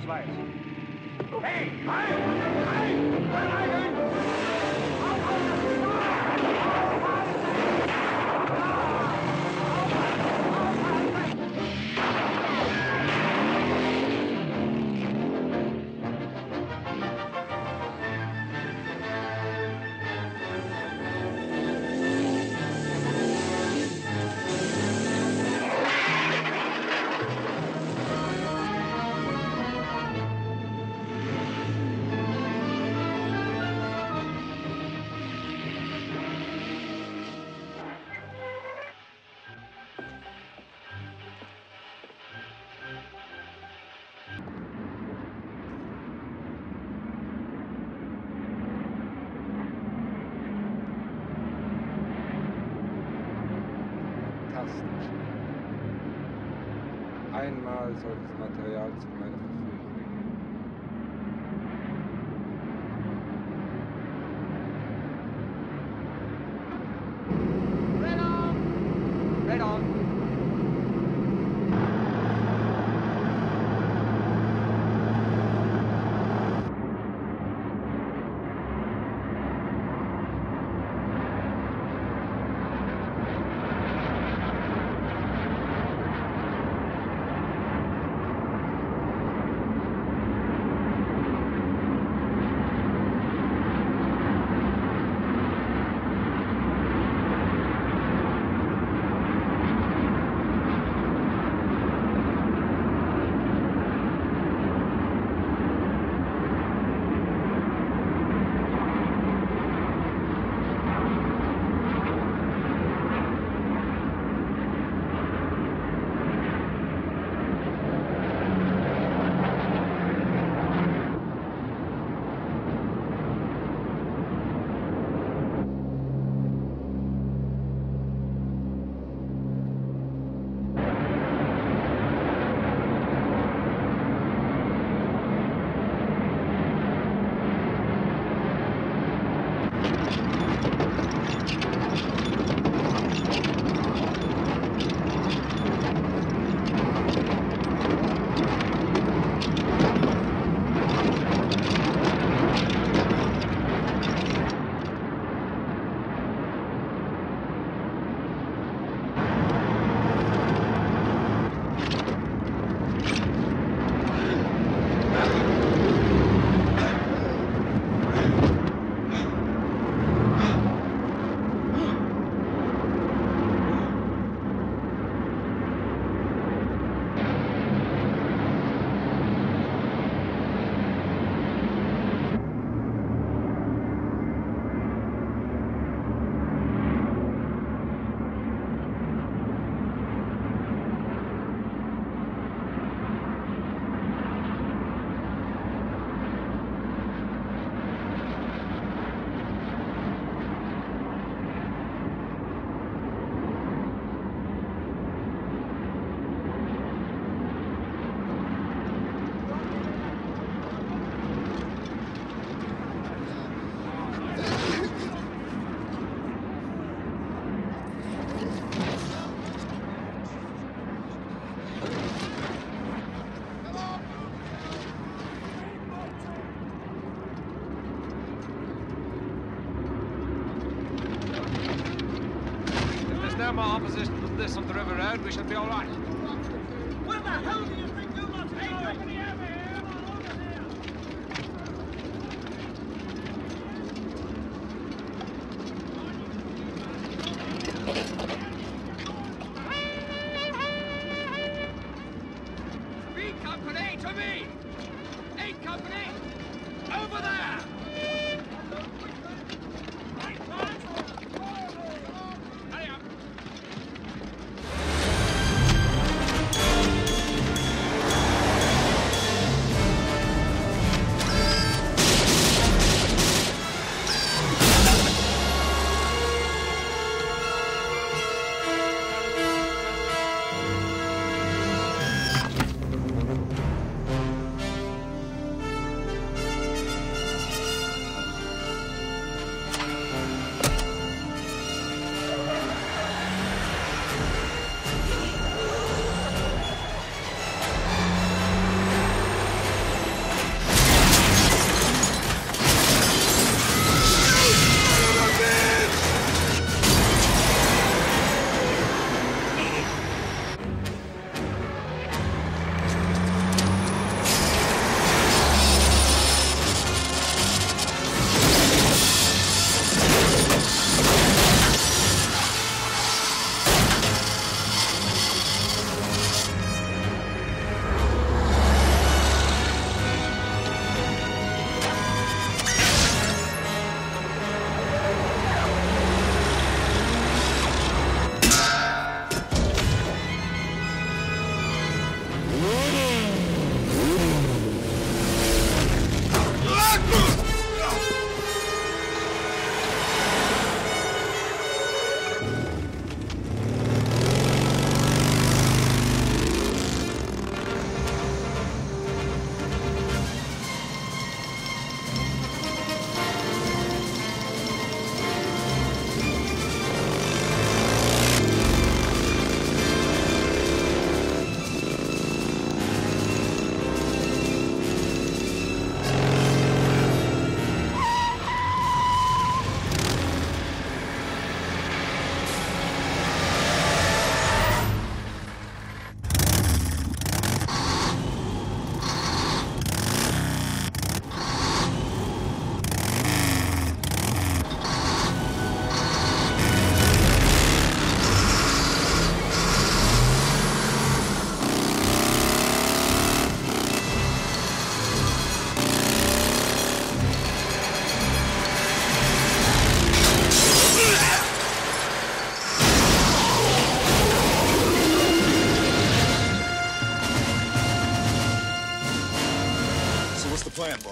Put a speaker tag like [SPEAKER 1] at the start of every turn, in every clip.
[SPEAKER 1] Ausweis. Hey, halt!
[SPEAKER 2] Einmal solches Material zu meiner
[SPEAKER 3] we should be all right.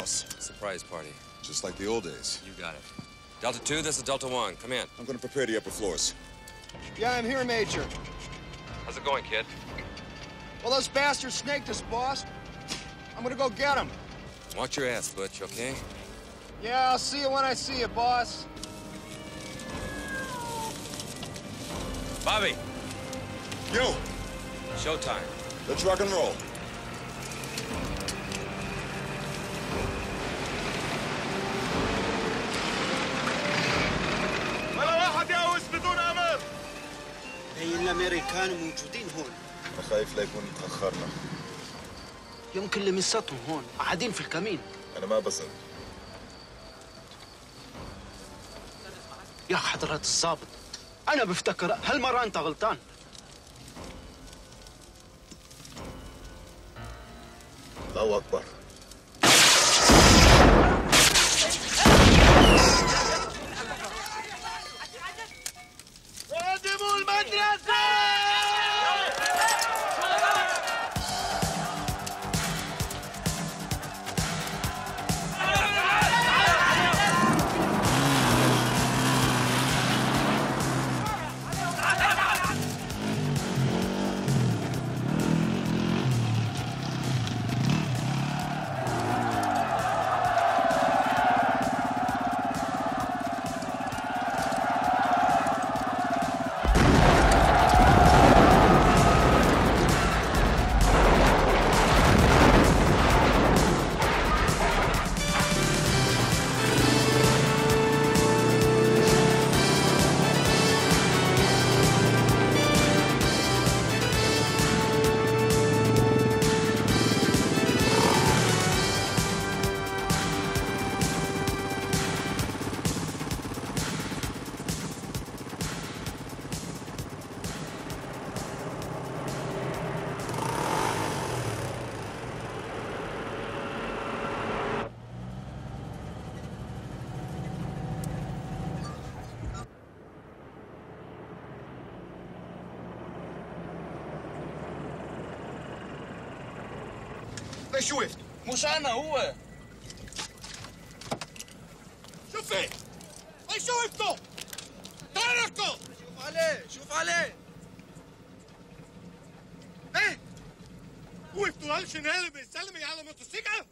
[SPEAKER 4] Plan, boss?
[SPEAKER 5] Surprise party.
[SPEAKER 4] Just like the old days.
[SPEAKER 5] You got it. Delta 2, this is Delta 1. Come in.
[SPEAKER 4] I'm gonna prepare the upper floors.
[SPEAKER 6] Yeah, I'm here, Major.
[SPEAKER 5] How's it going, kid?
[SPEAKER 6] Well, those bastards snaked us, boss. I'm gonna go get them.
[SPEAKER 5] Watch your ass, Butch, okay?
[SPEAKER 6] Yeah, I'll see you when I see you, boss.
[SPEAKER 5] Bobby,
[SPEAKER 4] Yo,
[SPEAKER 5] showtime.
[SPEAKER 4] let's rock and roll.
[SPEAKER 7] الأمريكان موجودين هون.
[SPEAKER 4] خايف لا يكون تأخرنا.
[SPEAKER 7] يمكن لمستهم هون قاعدين في الكمين.
[SPEAKER 4] أنا ما بصل
[SPEAKER 7] يا حضرة الضابط أنا بفتكر هالمرة أنت غلطان.
[SPEAKER 4] الله أكبر.
[SPEAKER 6] Gracias. مش مش أنا هو.
[SPEAKER 3] شوف إيه طيب، اي شوفته تركه
[SPEAKER 6] شوف عليه شوف عليه.
[SPEAKER 3] إيه؟ وقفتوا قالش نقلب يسلم على موتوسيكل؟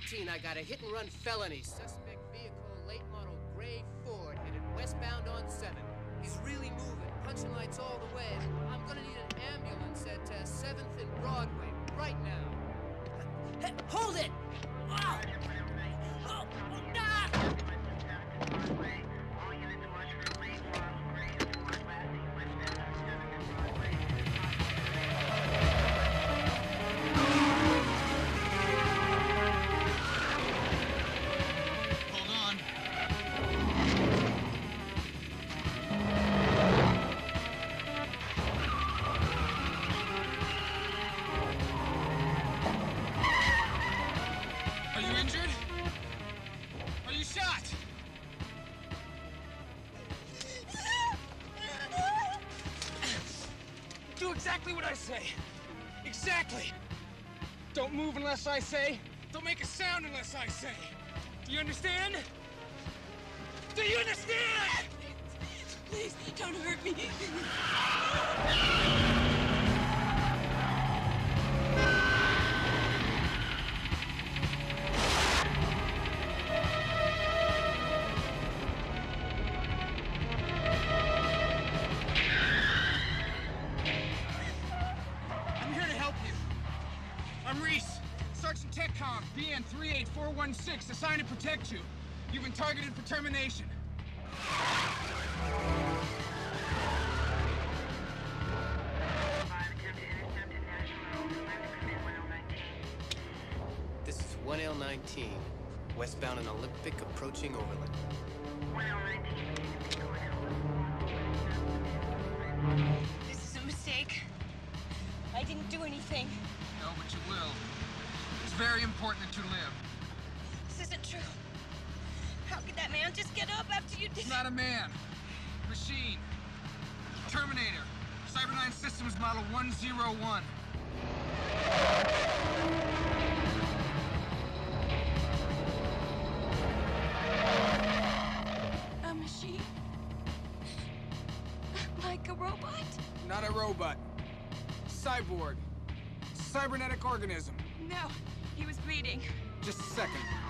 [SPEAKER 8] 1L19. I got a hit and run felony. Suspect
[SPEAKER 3] I say. Exactly. Don't move unless I say. Don't make a sound unless I say. Do you understand? Do you understand?
[SPEAKER 9] Please, don't hurt me.
[SPEAKER 3] 38416, assigned to protect you. You've been targeted for termination.
[SPEAKER 8] This is 1L19, westbound and Olympic approaching Overland. 1L19.
[SPEAKER 9] This is a mistake. I didn't do anything.
[SPEAKER 3] No, but you will. It's very important that you live.
[SPEAKER 9] True. How could that man just get up after you did
[SPEAKER 3] He's not a man. Machine. Terminator. Cyberdyne Systems Model 101.
[SPEAKER 9] A machine? Like a robot?
[SPEAKER 3] Not a robot. Cyborg. Cybernetic organism.
[SPEAKER 9] No, he was bleeding.
[SPEAKER 3] Just a second.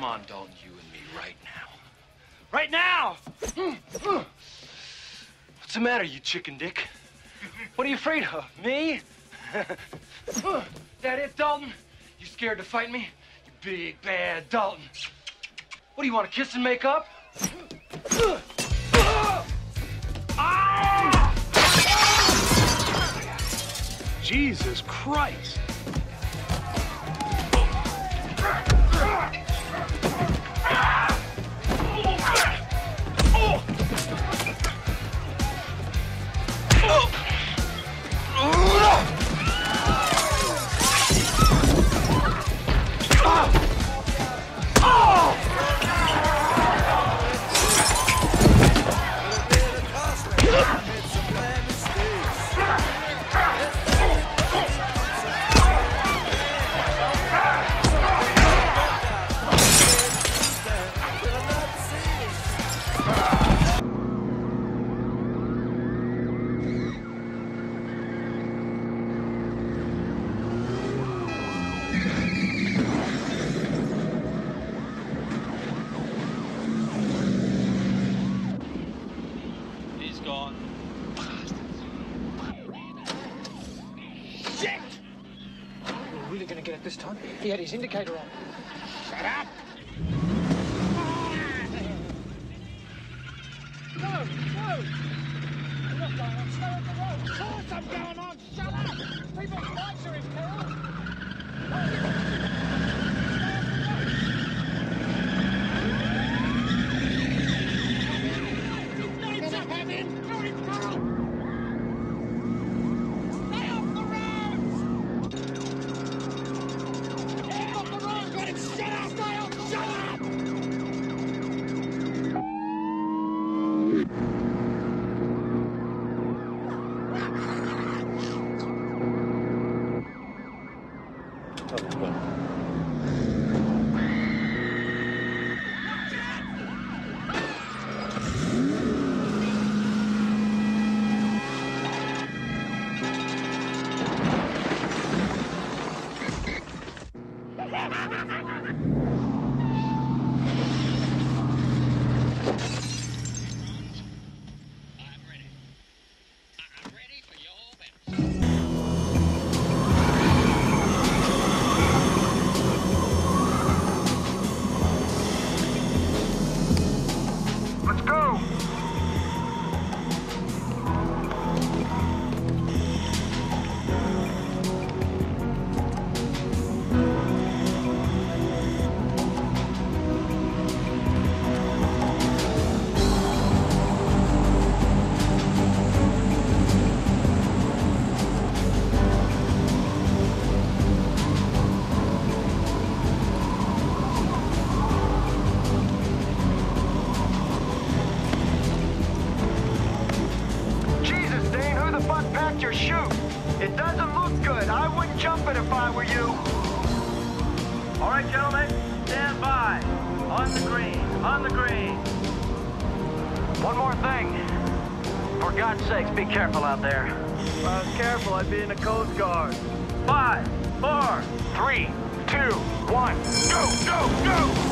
[SPEAKER 10] Come on, Dalton, you and me, right now. Right now! What's the matter, you chicken dick? What are you afraid of? Me? that it, Dalton? You scared to fight me? You big, bad Dalton. What do you want to kiss and make up? Ah!
[SPEAKER 3] Jesus Christ! This time? He had his indicator on. Shut up! your. It doesn't look good. I wouldn't jump it if I were you.
[SPEAKER 11] All right, gentlemen, stand by. On the green, on the green. One more thing. For God's sakes, be careful out there. If I was careful. I'd be in the Coast Guard. Five, four, three, two, one. Go, go, go!